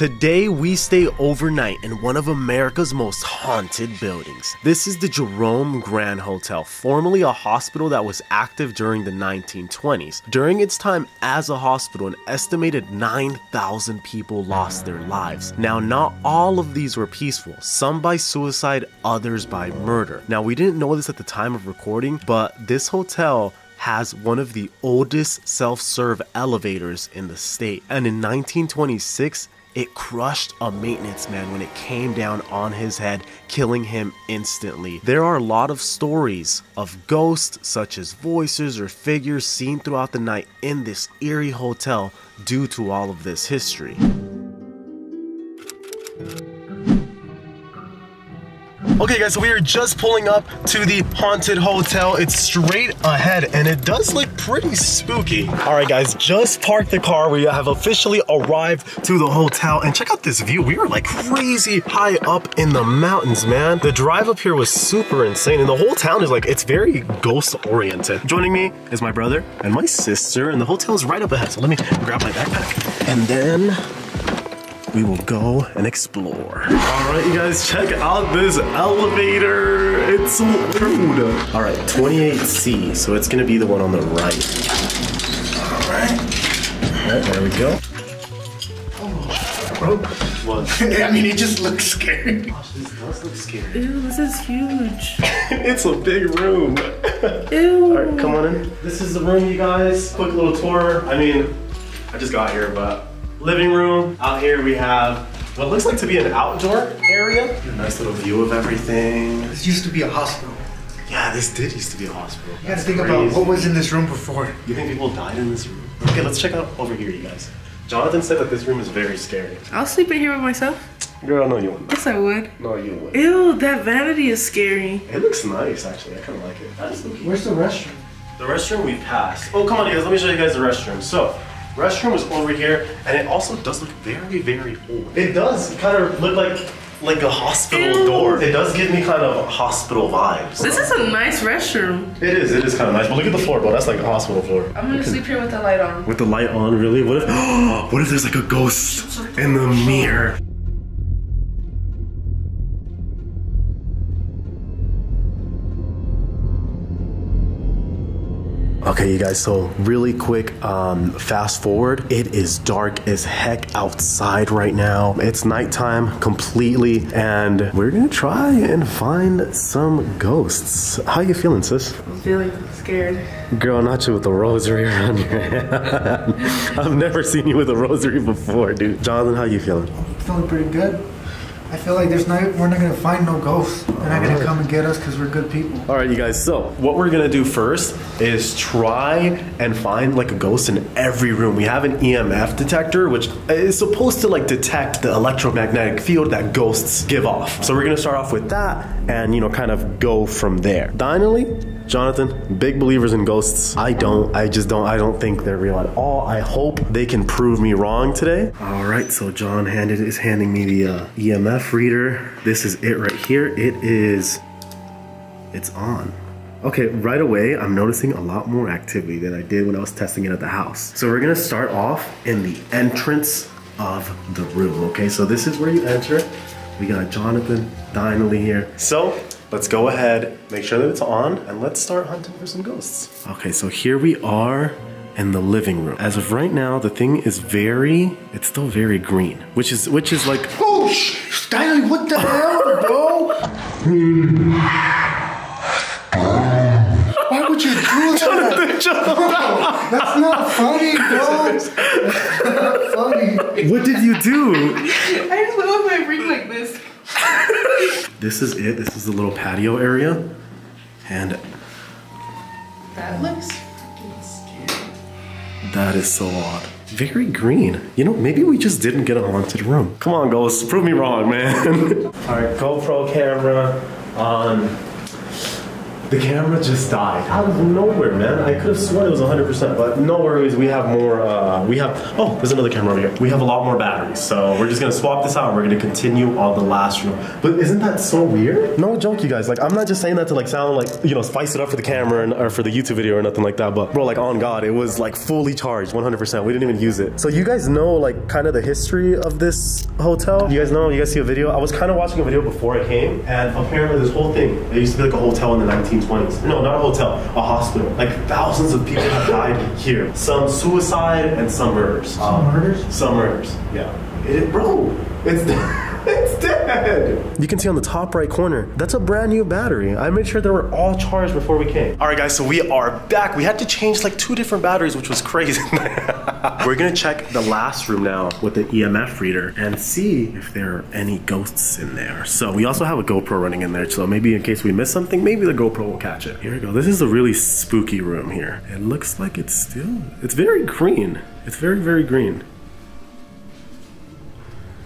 Today, we stay overnight in one of America's most haunted buildings. This is the Jerome Grand Hotel, formerly a hospital that was active during the 1920s. During its time as a hospital, an estimated 9,000 people lost their lives. Now, not all of these were peaceful, some by suicide, others by murder. Now, we didn't know this at the time of recording, but this hotel has one of the oldest self-serve elevators in the state. And in 1926, it crushed a maintenance man when it came down on his head, killing him instantly. There are a lot of stories of ghosts, such as voices or figures seen throughout the night in this eerie hotel due to all of this history. Okay guys, so we are just pulling up to the haunted hotel. It's straight ahead and it does look pretty spooky. All right guys, just parked the car. We have officially arrived to the hotel and check out this view. We are like crazy high up in the mountains, man. The drive up here was super insane and the whole town is like, it's very ghost oriented. Joining me is my brother and my sister and the hotel is right up ahead. So let me grab my backpack and then we will go and explore. All right, you guys, check out this elevator. It's so rude. All right, 28C, so it's gonna be the one on the right. All right, all right there we go. Oh, what? I mean, it just looks scary. Gosh, this does look scary. Ew, this is huge. it's a big room. Ew. All right, come on in. This is the room, you guys. Quick little tour. I mean, I just got here, but living room. Out here we have what looks like to be an outdoor area. A nice little view of everything. This used to be a hospital. Yeah, this did used to be a hospital. You gotta think about what was in this room before. You think people died in this room? Okay, let's check out over here, you guys. Jonathan said that this room is very scary. I'll sleep in here with myself. Girl, no, you wouldn't. Yes, I would. No, you wouldn't. Ew, that vanity is scary. It looks nice, actually. I kind of like it. That's. Where's the restroom? The restroom we passed. Oh, come on, you guys. Let me show you guys the restroom. So, restroom is over here, and it also does look very, very old. It does kind of look like like a hospital Ew. door. It does give me kind of hospital vibes. This is a nice restroom. It is. It is kind of nice. But look at the floor, bro. That's like a hospital floor. I'm gonna sleep here with the light on. With the light on, really? What if? what if there's like a ghost in the mirror? Okay, you guys, so really quick, um, fast forward. It is dark as heck outside right now. It's nighttime completely, and we're gonna try and find some ghosts. How you feeling, sis? I'm feeling scared. Girl, not you with the rosary around your hand. I've never seen you with a rosary before, dude. Jonathan, how you feeling? Feeling pretty good. I feel like there's not, we're not gonna find no ghosts. They're not gonna come and get us because we're good people. All right, you guys. So what we're gonna do first is try and find like a ghost in every room. We have an EMF detector, which is supposed to like detect the electromagnetic field that ghosts give off. So we're gonna start off with that, and you know, kind of go from there. Finally, Jonathan, big believers in ghosts. I don't. I just don't. I don't think they're real at all. I hope they can prove me wrong today. All right. So John handed is handing me the uh, EMF reader. This is it right here. It is. It's on. Okay, right away, I'm noticing a lot more activity than I did when I was testing it at the house. So we're gonna start off in the entrance of the room, okay? So this is where you enter. We got Jonathan finally here. So let's go ahead, make sure that it's on, and let's start hunting for some ghosts. Okay, so here we are in the living room. As of right now, the thing is very, it's still very green, which is, which is like, Oh, sh- Stanley, what the hell, bro? Why would you do that? That's not funny, bro. That's not funny. what did you do? I just went with my ring like this. This is it. This is the little patio area. And That looks freaking scary. that is so odd. Very green. You know, maybe we just didn't get a haunted room. Come on, ghosts. Prove me wrong, man. All right, GoPro camera on. The camera just died out of nowhere, man. I could have sworn it was 100%, but no worries. We have more. Uh, we have. Oh, there's another camera over here. We have a lot more batteries, so we're just gonna swap this out. and We're gonna continue on the last room. But isn't that so weird? No joke, you guys. Like, I'm not just saying that to like sound like you know spice it up for the camera and, or for the YouTube video or nothing like that. But bro, like on God, it was like fully charged, 100%. We didn't even use it. So you guys know like kind of the history of this hotel. You guys know. You guys see a video. I was kind of watching a video before I came, and apparently this whole thing. It used to be like a hotel in the 1920s. No, not a hotel, a hospital. Like thousands of people have died here. Some suicide and some murders. Some murders? Some murders. Yeah. It, bro, it's it's dead. You can see on the top right corner, that's a brand new battery. I made sure they were all charged before we came. All right, guys, so we are back. We had to change like two different batteries, which was crazy. We're gonna check the last room now with the EMF reader and see if there are any ghosts in there. So we also have a GoPro running in there, so maybe in case we miss something, maybe the GoPro will catch it. Here we go. This is a really spooky room here. It looks like it's still, it's very green. It's very, very green.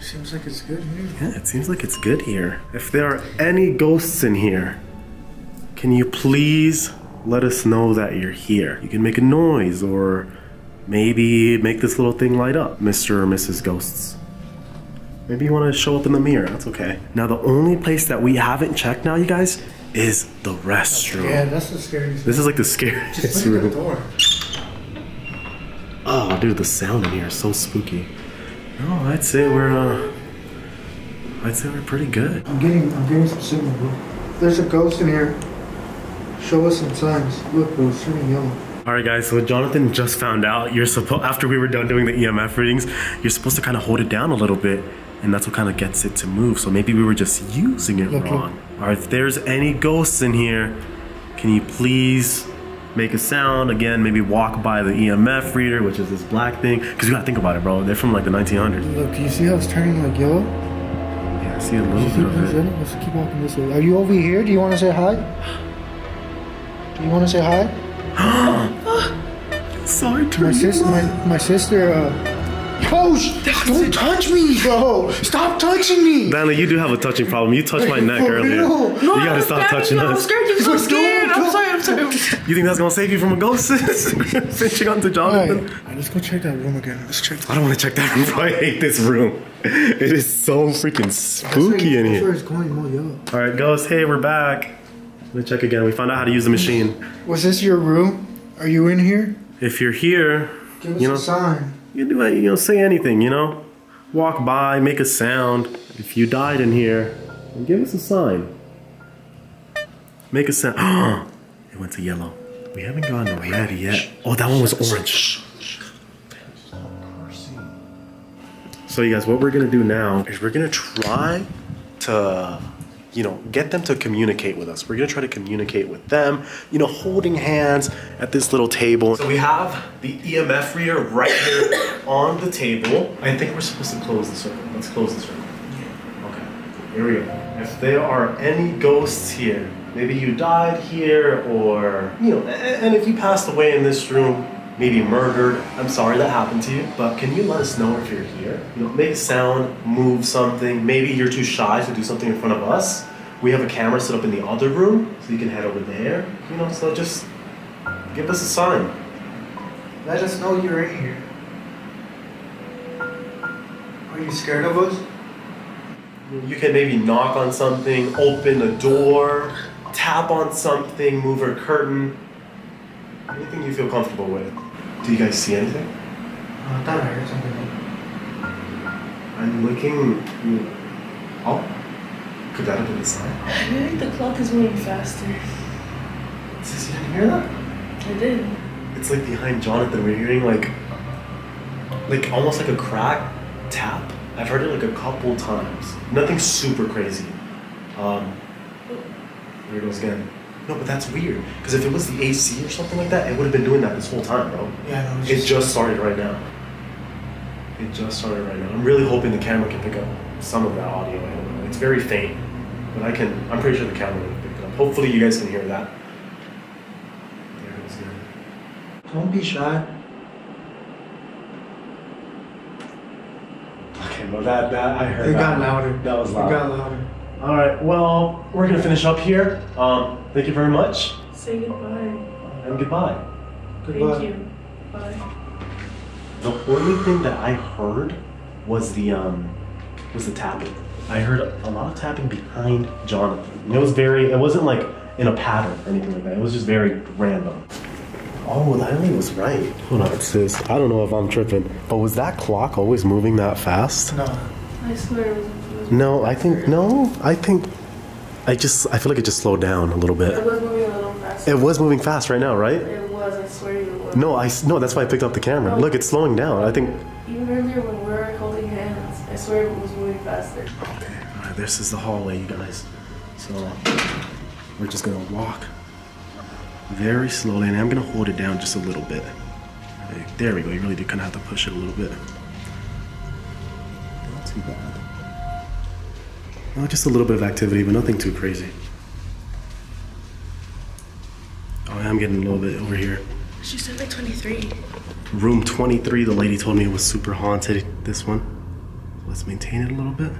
Seems like it's good here. Yeah, it seems like it's good here. If there are any ghosts in here, can you please let us know that you're here? You can make a noise or maybe make this little thing light up, Mr. or Mrs. Ghosts. Maybe you want to show up in the mirror. That's okay. Now, the only place that we haven't checked now, you guys, is the restroom. Yeah, that's the scariest. This is like the scariest Just look at the room. door. Oh, dude, the sound in here is so spooky. No, I'd say we're, uh, I'd say we're pretty good. I'm getting, I'm getting some signal, bro. There's a ghost in here. Show us some signs. Look, bro, it's turning yellow. All right, guys. So Jonathan just found out you're supposed after we were done doing the EMF readings, you're supposed to kind of hold it down a little bit, and that's what kind of gets it to move. So maybe we were just using it look. wrong. All right, if there's any ghosts in here, can you please make a sound again? Maybe walk by the EMF reader, which is this black thing. Because you gotta think about it, bro. They're from like the 1900s. Look, do you see how it's turning like yellow? Yeah, I see a little bit of it? Let's keep walking this way. Are you over here? Do you want to say hi? Do you want to say hi? Sorry, My turn sister, my, my sister, uh... Yo, sh- don't touch me, bro! Stop touching me! Danley, you do have a touching problem. You touched my neck For earlier. real? You gotta stop touching us. I'm scared. I'm so Don't- scared. I'm sorry. I'm sorry. You think that's gonna save you from a ghost? Finching onto Jonathan? Alright, alright, let's go check that room again. Let's check. I don't want to check that room. bro. I hate this room. It is so freaking spooky in That's where here. it's going more yellow. All right, ghost. Hey, we're back. Let's check again. We found out how to use the machine. Was this your room? Are you in here? If you're here, Give us you know, a sign. you do it. You know, say anything. You know, walk by, make a sound. If you died in here, give us a sign. Make a sound. it went to yellow. We haven't gone to red yet. Oh, that one was orange. So you guys, what we're gonna do now is we're gonna try to, you know, get them to communicate with us. We're gonna try to communicate with them, you know, holding hands at this little table. So we have the EMF reader right here on the table. I think we're supposed to close the circle. Let's close the circle. Okay, here we go. If there are any ghosts here, maybe you died here, or you know, and if you passed away in this room, maybe murdered. I'm sorry that happened to you, but can you let us know if you're here? You know, make sound, move something. Maybe you're too shy to do something in front of us. We have a camera set up in the other room, so you can head over there. You know, so just give us a sign. Let us know you're in here. Are you scared of us? You can maybe knock on something, open a door, tap on something, move a curtain. Anything you feel comfortable with. Do you guys see anything? Oh, I thought I heard something. I'm looking. Oh, could that have been a sign? I feel like the clock is moving faster. Sis, you didn't hear that? I did. It's like behind Jonathan. We're hearing like, like almost like a crack tap. I've heard it like a couple times. Nothing super crazy. Um, here it goes again. No, but that's weird. Because if it was the AC or something like that, it would have been doing that this whole time, bro. Yeah, no, it's It just, just started right now. It just started right now. I'm really hoping the camera can pick up some of that audio. I. It's very faint, but I can. I'm pretty sure the camera will pick it up. Hopefully, you guys can hear that. There it is again. Don't be shy. Okay, well that that I heard. It that. got louder. That was It loud. got louder. All right. Well, we're gonna finish up here. Um, thank you very much, Say goodbye. and goodbye. Thank you. Bye. The only thing that I heard was the um was the tapping. I heard a lot of tapping behind Jonathan. And it was very it wasn't like in a pattern or anything like that. It was just very random. Oh, Lily was right. Hold on, sis. I don't know if I'm tripping, but was that clock always moving that fast? No. I swear it was. It was No, I think no. I think I just I feel like it just slowed down a little bit. It was moving a little faster. It was moving fast right now, right? It was. I swear it was. No, I no. That's why I picked up the camera. Oh. Look, it's slowing down. I think swear it was moving faster. Okay, alright, this is the hallway, you guys. So we're just gonna walk very slowly, and I'm gonna hold it down just a little bit. Okay, there we go. You really do kind of have to push it a little bit. Not too bad. Well, just a little bit of activity, but nothing too crazy. Oh, I am getting a little bit over here. She said like 23. Room 23, the lady told me it was super haunted. This one. Let's maintain it a little bit.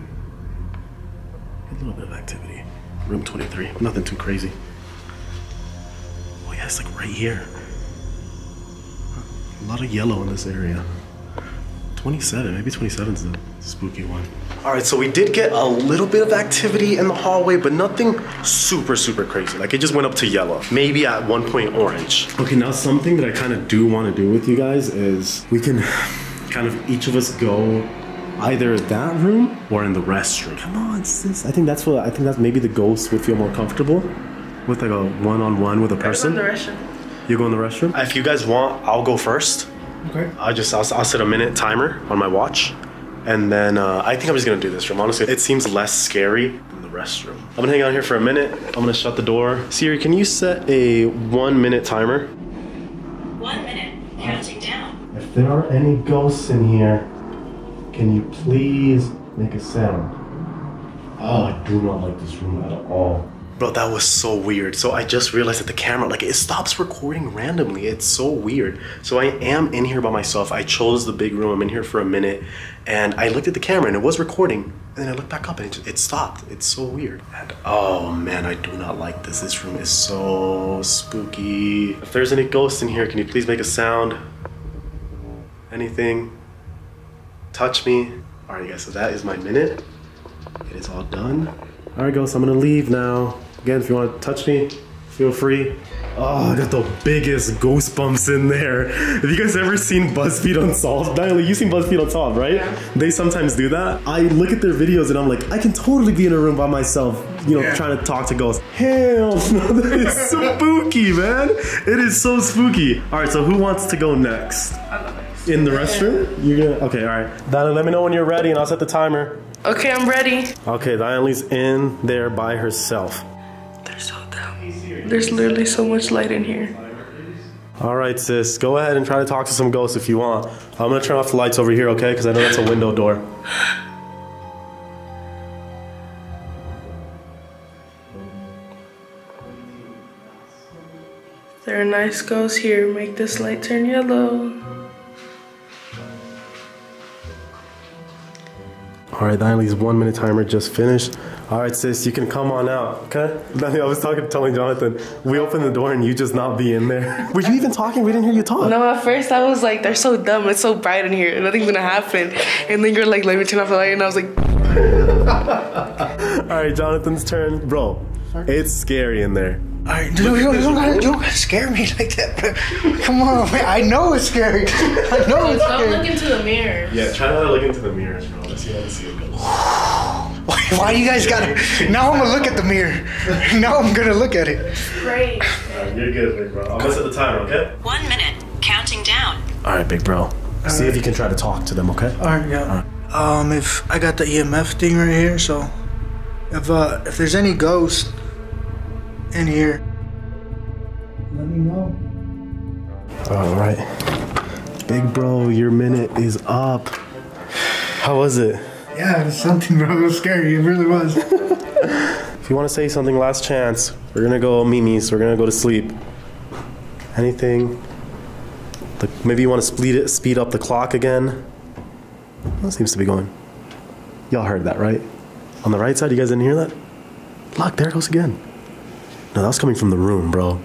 A little bit of activity. Room 23. Nothing too crazy. Oh, yeah, it's like right here. A lot of yellow in this area. 27. Maybe 27 is the spooky one. All right, so we did get a little bit of activity in the hallway, but nothing super, super crazy. Like it just went up to yellow. Maybe at one point orange. Okay, now something that I kind of do want to do with you guys is we can kind of each of us go either that room or in the restroom. Come on, sis. I think that's what I think that's maybe the ghost would feel more comfortable with like a one-on-one with a person. the restroom. You go in the restroom? If you guys want, I'll go first. Okay. I'll just I'll, I'll set a minute timer on my watch, and then uh, I think I'm just gonna do this room. Honestly, it seems less scary than the restroom. I'm gonna hang out here for a minute. I'm gonna shut the door. Siri, can you set a one minute timer? One minute, counting down. If there are any ghosts in here, can you please make a sound? Oh, I do not like this room at all. Bro, that was so weird. So I just realized that the camera, like, it stops recording randomly. It's so weird. So I am in here by myself. I chose the big room. I'm in here for a minute, and I looked at the camera, and it was recording. And then I looked back up, and it, just, it stopped. It's so weird. And oh man, I do not like this. This room is so spooky. If there's any ghosts in here, can you please make a sound? Anything? Touch me. All right, guys, so that is my minute. It is all done. All right, ghosts, I'm gonna leave now. Again, if you want to touch me, feel free. Oh, I got the biggest ghost bumps in there. Have you guys ever seen BuzzFeed Unsolved? Natalie, you've seen BuzzFeed Unsolved, right? Yeah. They sometimes do that. I look at their videos and I'm like, I can totally be in a room by myself, you know, Yeah. trying to talk to ghosts. Hell no, that is spooky, man. It is so spooky. All right, so who wants to go next? Uh, I'll go next. In the restroom? You're gonna okay, all right. Diana, let me know when you're ready and I'll set the timer. Okay, I'm ready. Okay, Diana's in there by herself. They're so dumb. There's literally so much light in here. All right, sis, go ahead and try to talk to some ghosts if you want. I'm gonna turn off the lights over here, okay? Because I know that's a window door. There are nice ghosts here. Make this light turn yellow. All right, Diana's one minute timer just finished. All right, sis, you can come on out, okay? Diana, I was talking, telling Jonathan, we opened the door and you just not be in there. Were you even talking? We didn't hear you talk. No, at first I was like, they're so dumb. It's so bright in here. Nothing's gonna happen. And then you're like, let me turn off the light. And I was like, All right, Jonathan's turn. Bro, it's scary in there. Alright, dude, you don't, you, don't gotta, you don't gotta scare me like that. Come on, man. I know it's scary. I know it's don't look into the mirror. Yeah, try not to look into the mirrors, bro. Let's see how to see it goes. Why, why you guys gotta? Now I'm gonna look at the mirror. Now I'm gonna look at it. Great. You're good, big bro. I'm gonna set the timer, okay? One minute, counting down. All right, big bro. See if you can try to talk to them, okay? Alright, yeah. Um, if I got the EMF thing right here, so if uh if there's any ghost in here, let me know. All right. Big bro, your minute is up. How was it? Yeah, it was something, bro. It was scary. It really was. If you want to say something, last chance. We're gonna go Mimi's. We're gonna go to sleep. Anything? The, maybe you want to speed it, speed up the clock again. That seems to be going. Y'all heard that, right? On the right side, you guys didn't hear that? Look, there it goes again. No, that was coming from the room, bro.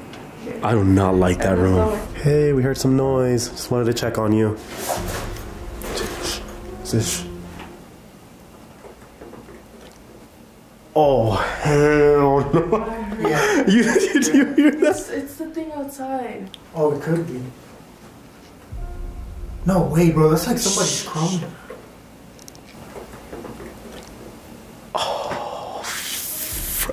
I do not like that room. Hey, we heard some noise. Just wanted to check on you. Zish. Oh, hell no. Yeah. You, did you hear that? It's, it's the thing outside. Oh, it could be. No way, bro. That's like somebody's chrome. Oh,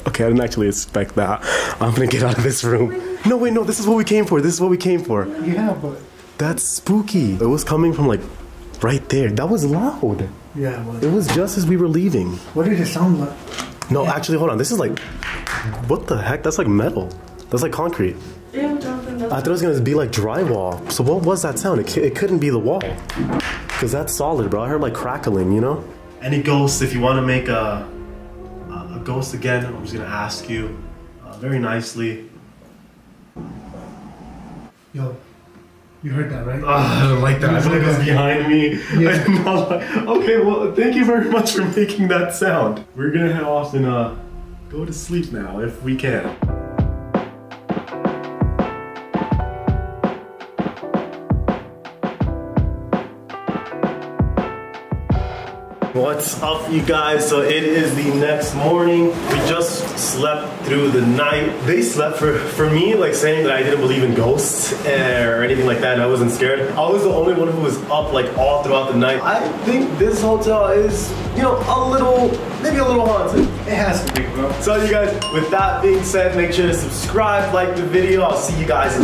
okay, I didn't actually expect that. I'm gonna get out of this room. No, wait, no, this is what we came for. This is what we came for. Yeah, but That's spooky. It was coming from like right there. That was loud. yeah. But It was just as we were leaving. what did it sound like? No, actually, hold on. This is like, what the heck? That's like metal. That's like concrete. Yeah, I thought it was gonna be like drywall. So what was that sound? It, c- it couldn't be the wall. Cause that's solid, bro. I heard like crackling, you know? Any ghosts, if you want to make a, a a ghost again, I'm just gonna ask you uh, very nicely. Yo, you heard that, right? Ah, I don't like that. I feel like it was behind me. I did like- Okay, well, thank you very much for making that sound. We're gonna head off and uh, go to sleep now if we can. What's up, you guys? So it is the next morning. We just slept through the night. They slept for for me, like saying that I didn't believe in ghosts eh, or anything like that, and I wasn't scared. I was the only one who was up like all throughout the night. I think this hotel is, you know, a little, maybe a little haunted. It has to be, bro. So you guys, with that being said, make sure to subscribe, like the video. I'll see you guys in